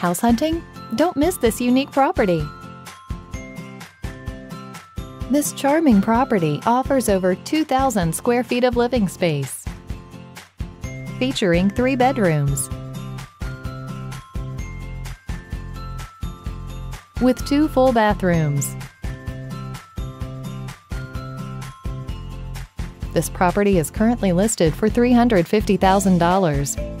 House hunting? Don't miss this unique property. This charming property offers over 2,000 square feet of living space, featuring three bedrooms with two full bathrooms. This property is currently listed for $350,000.